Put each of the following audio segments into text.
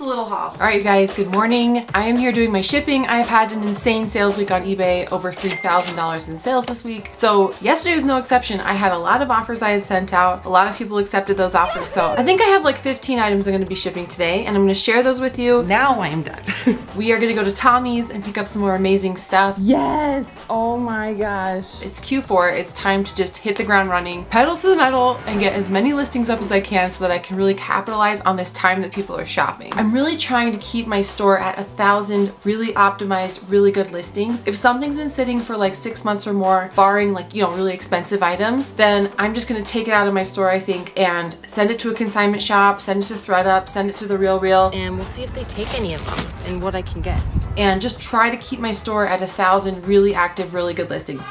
a little haul. All right, you guys, good morning. I am here doing my shipping. I've had an insane sales week on eBay, over $3,000 in sales this week. So yesterday was no exception. I had a lot of offers I had sent out. A lot of people accepted those offers. So I think I have like 15 items I'm gonna be shipping today and I'm gonna share those with you. Now I am done. we are gonna go to Tommy's and pick up some more amazing stuff. Yes. Oh my gosh. It's Q4. It's time to just hit the ground running, pedal to the metal, and get as many listings up as I can so that I can really capitalize on this time that people are shopping. I'm really trying to keep my store at a thousand really optimized, really good listings. If something's been sitting for like six months or more, barring like, you know, really expensive items, then I'm just gonna take it out of my store, I think, and send it to a consignment shop, send it to ThredUp, send it to The Real Real, and we'll see if they take any of them and what I can get. And just try to keep my store at a thousand really active, really good listings.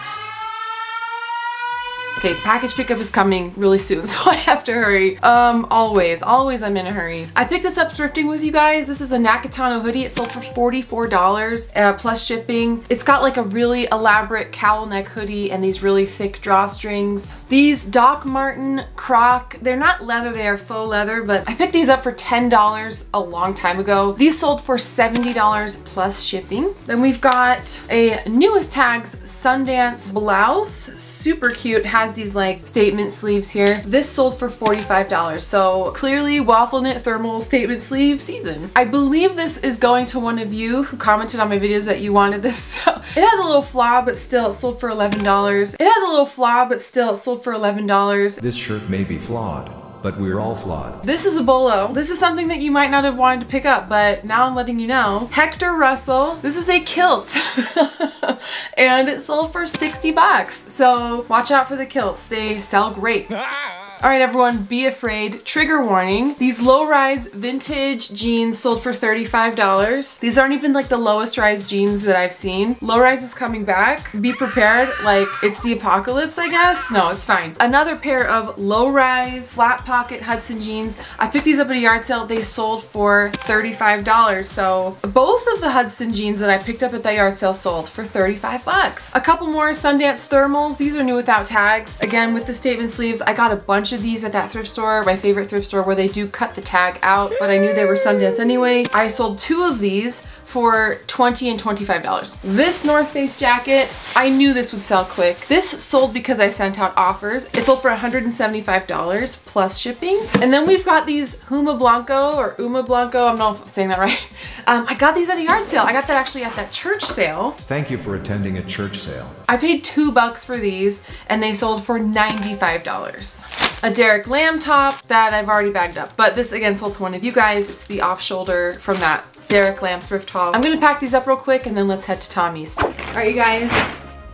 Okay, package pickup is coming really soon, so I have to hurry. Um, always, always I'm in a hurry. I picked this up thrifting with you guys. This is a Nakatano hoodie. It sold for $44 uh, plus shipping. It's got like a really elaborate cowl neck hoodie and these really thick drawstrings. These Doc Martin Croc, they're not leather, they are faux leather, but I picked these up for $10 a long time ago. These sold for $70 plus shipping. Then we've got a new with tags Sundance blouse, super cute, has these like statement sleeves here. This sold for $45. So clearly waffle knit thermal statement sleeve season. I believe this is going to one of you who commented on my videos that you wanted this. so it has a little flaw, but still it sold for $11. It has a little flaw, but still it sold for $11. This shirt may be flawed, but we're all flawed. This is a bolo. This is something that you might not have wanted to pick up, but now I'm letting you know. Hector Russell, this is a kilt. and it sold for 60 bucks. So watch out for the kilts. They sell great. All right, everyone, be afraid. Trigger warning. These low-rise vintage jeans sold for $35. These aren't even like the lowest rise jeans that I've seen. Low-rise is coming back. Be prepared, like it's the apocalypse, I guess? No, it's fine. Another pair of low-rise flat pocket Hudson jeans. I picked these up at a yard sale. They sold for $35. So both of the Hudson jeans that I picked up at that yard sale sold for 35 bucks. A couple more Sundance thermals. These are new without tags. Again, with the statement sleeves, I got a bunch of these at that thrift store, my favorite thrift store, where they do cut the tag out, but I knew they were Sundance anyway. I sold two of these for 20 and $25. This North Face jacket, I knew this would sell quick. This sold because I sent out offers. It sold for $175 plus shipping. And then we've got these Huma Blanco or Uma Blanco, I don't know if I'm saying that right. Um, I got these at a yard sale. I got that actually at that church sale. Thank you for attending a church sale. I paid two bucks for these and they sold for $95. A Derek Lam top that I've already bagged up, but this again sold to one of you guys. It's the off shoulder from that Derek Lam thrift haul. I'm gonna pack these up real quick and then let's head to Tommy's. All right, you guys,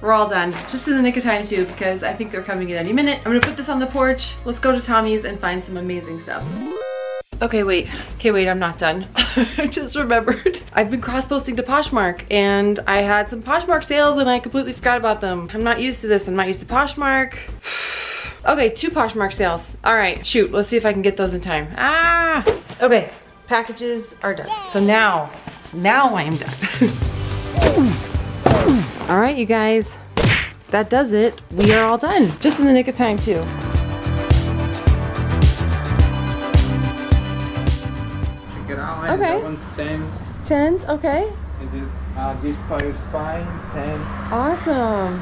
we're all done. Just in the nick of time too, because I think they're coming in any minute. I'm gonna put this on the porch. Let's go to Tommy's and find some amazing stuff. Okay, wait. Okay, wait, I'm not done. I just remembered. I've been cross-posting to Poshmark and I had some Poshmark sales and I completely forgot about them. I'm not used to this. I'm not used to Poshmark. okay, two Poshmark sales. All right, shoot. Let's see if I can get those in time. Ah! Okay, packages are done. So now, now I am done. all right, you guys. That does it. We are all done. Just in the nick of time too. Check it out. Okay. Tens. Tens, okay. Uh, this part is fine. Tens. Awesome.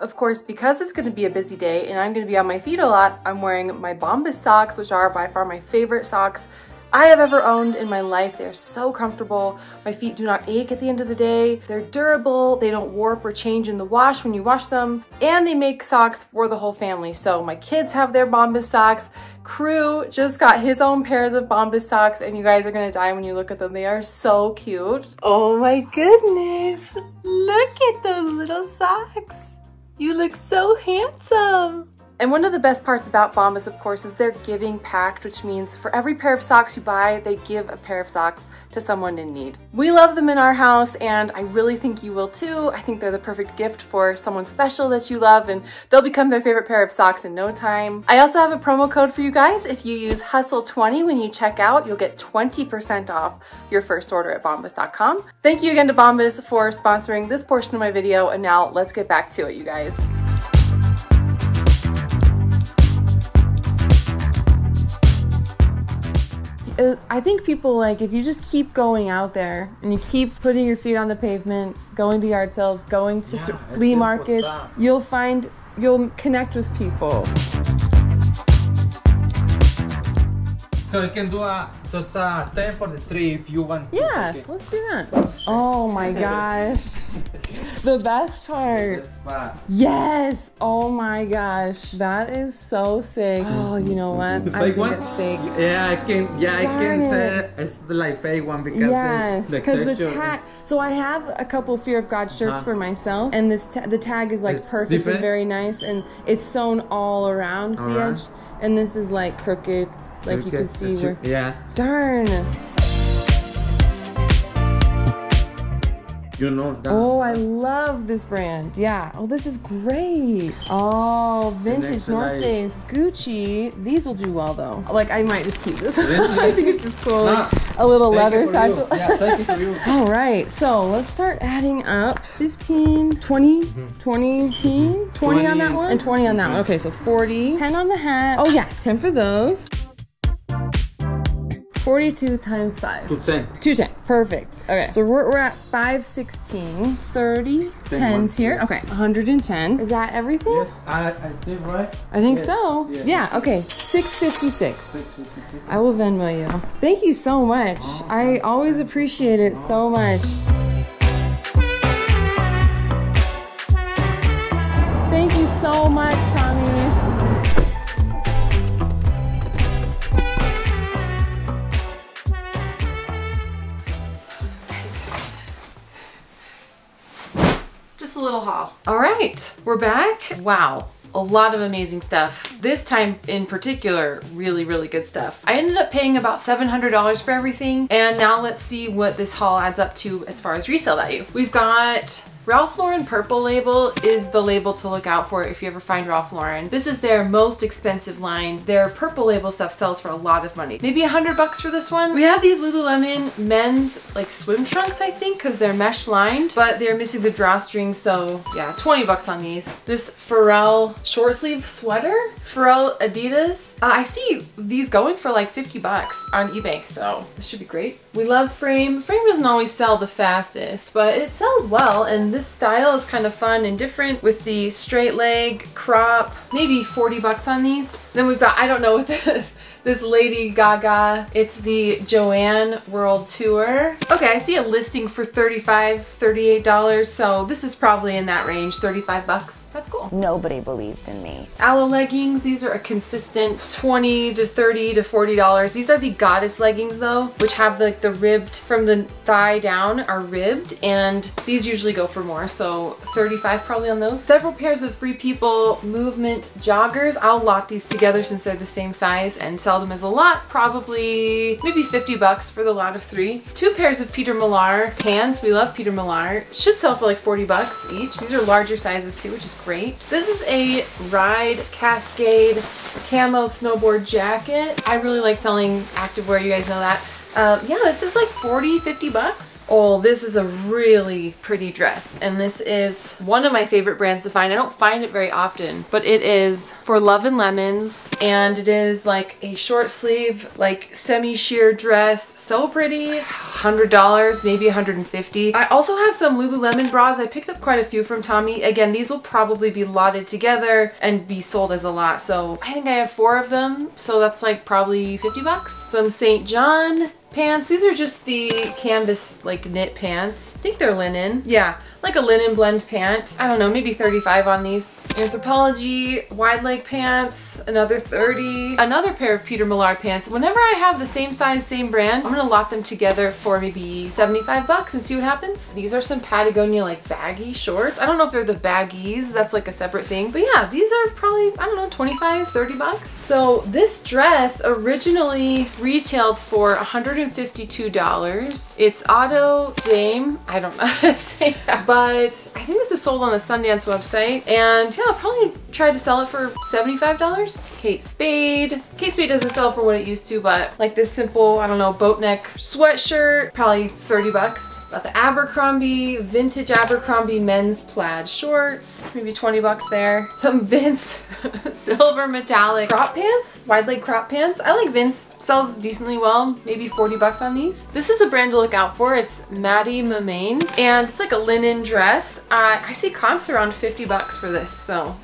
Of course, because it's gonna be a busy day and I'm gonna be on my feet a lot, I'm wearing my Bombas socks, which are by far my favorite socks I have ever owned in my life. They're so comfortable. My feet do not ache at the end of the day. They're durable. They don't warp or change in the wash when you wash them. And they make socks for the whole family. So my kids have their Bombas socks. Crew just got his own pairs of Bombas socks and you guys are gonna die when you look at them. They are so cute. Oh my goodness. Look at those little socks. You look so handsome. And one of the best parts about Bombas, of course, is their giving pact, which means for every pair of socks you buy, they give a pair of socks to someone in need. We love them in our house, and I really think you will too. I think they're the perfect gift for someone special that you love, and they'll become their favorite pair of socks in no time. I also have a promo code for you guys. If you use HUSTLE20 when you check out, you'll get 20% off your first order at bombas.com. Thank you again to Bombas for sponsoring this portion of my video, and now let's get back to it, you guys. I think people like if you just keep going out there and you keep putting your feet on the pavement, going to yard sales, going to Yeah, th- flea markets, you'll find you'll connect with people. So you can do a so it's a ten for the three if you want. Yeah, Okay. let's do that. Oh my gosh. the best part. This part. Yes. Oh my gosh. That is so sick. Oh, you know what? The I fake one? it's fake. Yeah, I can. Yeah, Darn I can it. say it's the like fake one because Yeah, the, the because the tag. So I have a couple Fear of God shirts Huh. for myself, and this ta- the tag is like It's perfect and very nice, and it's sewn all around the Alright. edge, and this is like crooked, like you can see where. Yeah, Darn. you know that. Oh, I love this brand. Yeah. Oh, this is great. Oh, vintage North Face, Gucci. These will do well though. Like I might just keep this. I think it's just cool. Nah, a little leather satchel. Yeah, thank you for you. All right, so let's start adding up 15, 20, mm-hmm. 20, 20, 20 on that one, and 20 on that one. Okay, so 40, 10 on the hat. Oh, yeah, 10 for those. 42 times 5. 210. 210. Perfect. Okay, so we're, we're at 516, 30 Ten tens here. Okay, 110. Is that everything? Yes, I, I did right. I think Yes, so. yes. Yeah, okay, 656. Six, six, six, six. I will Venmo you. Thank you so much. Oh, I always appreciate it so oh. much. Thank you so much, little haul. All right, we're back. Wow. A lot of amazing stuff. This time in particular, really, really good stuff. I ended up paying about $700 for everything. And now let's see what this haul adds up to as far as resale value. We've got Ralph Lauren Purple Label is the label to look out for if you ever find Ralph Lauren. This is their most expensive line. Their Purple Label stuff sells for a lot of money. Maybe a hundred bucks for this one. We have these Lululemon men's like swim trunks, I think, because they're mesh lined, but they're missing the drawstring, so yeah, 20 bucks on these. This Pharrell short sleeve sweater, Pharrell Adidas. Uh, I see these going for like 50 bucks on eBay, so this should be great. We love Frame. Frame doesn't always sell the fastest, but it sells well, and this style is kind of fun and different with the straight leg crop. Maybe 40 bucks on these. Then we've got, I don't know what this this Lady Gaga. It's the Joanne World Tour. Okay, I see a listing for $35, $38, so this is probably in that range, 35 bucks. That's cool. Nobody believed in me. Alo leggings, these are a consistent 20 to 30 to 40 dollars. These are the goddess leggings though, which have like the ribbed from the thigh down are ribbed and these usually go for more. So 35 probably on those. Several pairs of Free People movement joggers. I'll lot these together since they're the same size and sell them as a lot. Probably maybe 50 bucks for the lot of three. Two pairs of Peter Millar pants. We love Peter Millar. Should sell for like 40 bucks each. These are larger sizes too, which is great. This is a Ride Cascade camo snowboard jacket. I really like selling activewear, you guys know that. Uh, yeah, this is like 40, 50 bucks. Oh, this is a really pretty dress. And this is one of my favorite brands to find. I don't find it very often, but it is for Love and Lemons. And it is like a short sleeve, like semi-sheer dress. So pretty. $100, maybe 150 I also have some Lululemon bras. I picked up quite a few from Tommy. Again, these will probably be lotted together and be sold as a lot. So I think I have four of them. So that's like probably 50 bucks. Some St. John pants. These are just the canvas like knit pants. I think they're linen. Yeah, like a linen blend pant. I don't know, maybe 35 on these. Anthropologie, wide leg pants, another 30. Another pair of Peter Millar pants. Whenever I have the same size, same brand, I'm gonna lot them together for maybe 75 bucks and see what happens. These are some Patagonia like baggy shorts. I don't know if they're the baggies, that's like a separate thing. But yeah, these are probably, I don't know, 25, 30 bucks. So this dress originally retailed for $152. It's Auto Dame. I don't know how to say that. But I think this is sold on the Sundance website. And yeah, I'll probably try to sell it for $75. Kate Spade. Kate Spade doesn't sell for what it used to, but like this simple, I don't know, boat neck sweatshirt, probably 30 bucks. Got the Abercrombie, vintage Abercrombie men's plaid shorts, maybe 20 bucks there. Some Vince silver metallic crop pants, wide leg crop pants. I like Vince, sells decently well, maybe 40 bucks on these. This is a brand to look out for. It's Maddie Mamain, and it's like a linen dress. Uh, I see comps around 50 bucks for this, so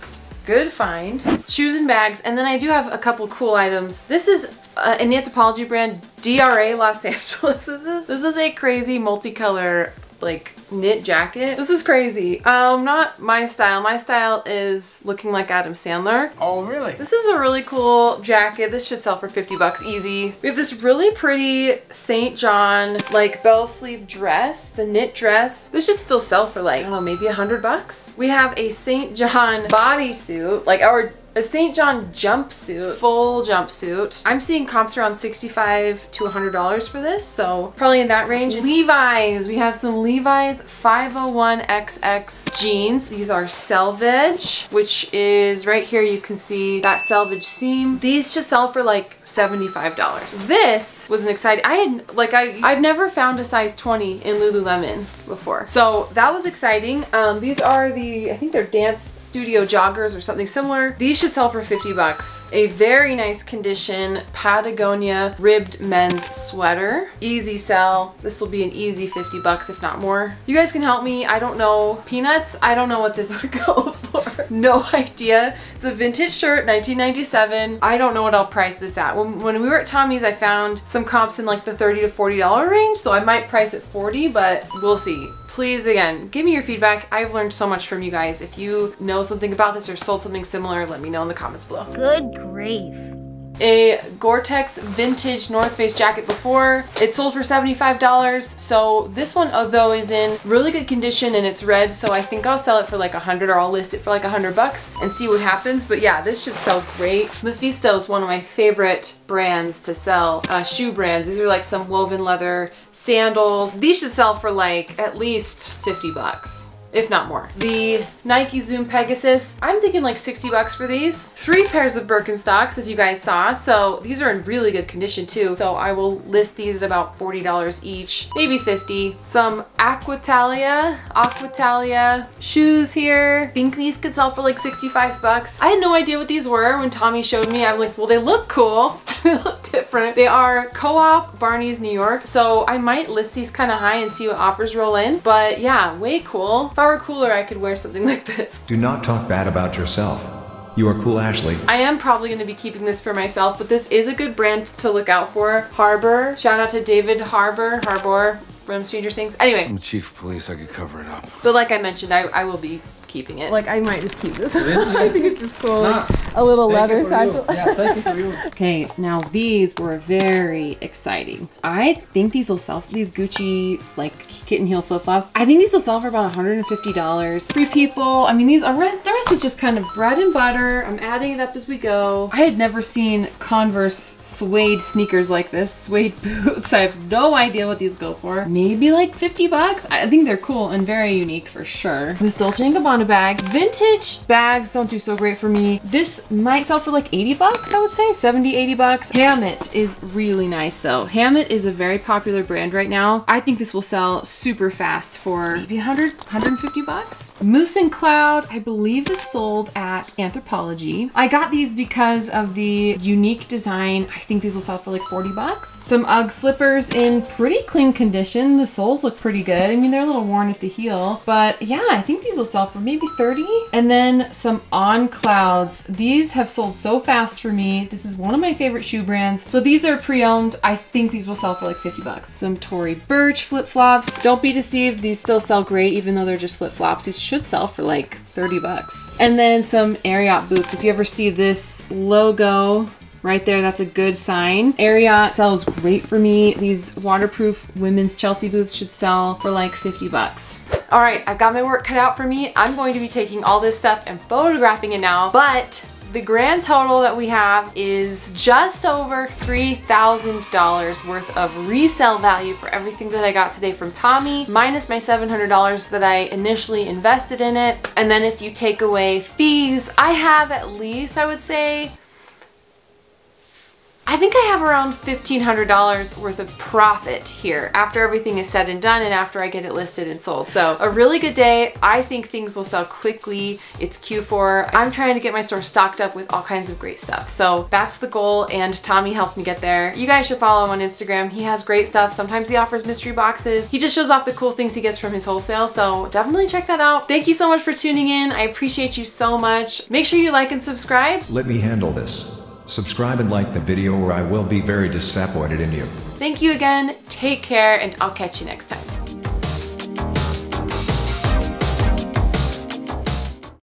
good find. Shoes and bags, and then I do have a couple cool items. This is uh, an Anthropologie brand, DRA Los Angeles. This is, this is a crazy multicolor like knit jacket. This is crazy. Um, not my style. My style is looking like Adam Sandler. Oh, really? This is a really cool jacket. This should sell for 50 bucks easy. We have this really pretty St. John like bell sleeve dress. the knit dress. This should still sell for like, I don't know, maybe a hundred bucks. We have a St. John bodysuit, like our a St. John jumpsuit, full jumpsuit. I'm seeing comps around 65 to $100 for this, so probably in that range. Levi's, we have some Levi's 501XX jeans. These are selvage, which is right here. You can see that selvage seam. These should sell for like $75. This was an exciting, I had, like I, I've never found a size 20 in Lululemon before. So that was exciting. Um, these are the, I think they're dance studio joggers or something similar. These should sell for 50 bucks. A very nice condition Patagonia ribbed men's sweater. Easy sell. This will be an easy 50 bucks if not more. You guys can help me. I don't know. Peanuts, I don't know what this would go for. No idea. It's a vintage shirt, 1997. I don't know what I'll price this at. When, when we were at Tommy's, I found some comps in like the 30 to $40 range, so I might price it 40, but we'll see please again give me your feedback i've learned so much from you guys if you know something about this or sold something similar let me know in the comments below Good grief. A Gore-Tex vintage North Face jacket before. It sold for $75. So this one, although is in really good condition and it's red, so I think I'll sell it for like a hundred or I'll list it for like a hundred bucks and see what happens. But yeah, this should sell great. Mephisto is one of my favorite brands to sell, uh, shoe brands. These are like some woven leather sandals. These should sell for like at least 50 bucks if not more. The Nike Zoom Pegasus, I'm thinking like 60 bucks for these. Three pairs of Birkenstocks, as you guys saw, so these are in really good condition too. So I will list these at about $40 each, maybe 50. Some Aquatalia, Aquatalia shoes here. I think these could sell for like 65 bucks. I had no idea what these were when Tommy showed me. I was like, well, they look cool. they look different. They are Co-op Barney's New York, so I might list these kind of high and see what offers roll in. But yeah, way cool. If I were cooler, I could wear something like this. Do not talk bad about yourself. You are cool, Ashley. I am probably going to be keeping this for myself, but this is a good brand to look out for. Harbor. Shout out to David Harbour, Harbor from Stranger Things. Anyway, I'm chief of police. I could cover it up. but like I mentioned, I, I will be keeping it. Like I might just keep this. I think it's just cool. Nah, a little Thank leather you for you. satchel. Yeah, thank you for you. Okay, now these were very exciting. I think these will sell for these Gucci like kitten heel flip flops. I think these will sell for about $150. Free people. I mean, these are the rest is just kind of bread and butter. I'm adding it up as we go. I had never seen Converse suede sneakers like this, suede boots. I have no idea what these go for. Maybe like 50 bucks. I think they're cool and very unique for sure. This Dolce & Gabbana bag. Vintage bags don't do so great for me. This might sell for like 80 bucks, I would say, 70, 80 bucks. Hammitt is really nice though. Hammitt is a very popular brand right now. I think this will sell super fast for maybe 100, 150 bucks. Moose and Cloud, I believe is sold at Anthropologie. I got these because of the unique design. I think these will sell for like 40 bucks. Some UGG slippers in pretty clean condition. The soles look pretty good. I mean, they're a little worn at the heel, but yeah, I think these will sell for maybe 30. And then some On Clouds. These have sold so fast for me. This is one of my favorite shoe brands. So these are pre-owned. I think these will sell for like 50 bucks. Some Tory Burch flip-flops. Don't be deceived. These still sell great, even though they're just flip-flops. These should sell for like 30 bucks. And then some Ariat boots. If you ever see this logo right there that's a good sign. Ariat sells great for me. These waterproof women's chelsea boots should sell for like 50 bucks. All right i've got my work cut out for me. I'm going to be taking all this stuff and photographing it now but the grand total that we have is just over $3,000 worth of resale value for everything that I got today from Tommy, minus my $700 that I initially invested in it. And then if you take away fees, I have at least, I would say, I think I have around $1,500 worth of profit here after everything is said and done and after I get it listed and sold. So a really good day. I think things will sell quickly. It's Q4. I'm trying to get my store stocked up with all kinds of great stuff. So that's the goal and Tommy helped me get there. You guys should follow him on Instagram. He has great stuff. Sometimes he offers mystery boxes. He just shows off the cool things he gets from his wholesale. So definitely check that out. Thank you so much for tuning in. I appreciate you so much. Make sure you like and subscribe. Let me handle this. Subscribe and like the video or I will be very disappointed in you. Thank you again. Take care and I'll catch you next time.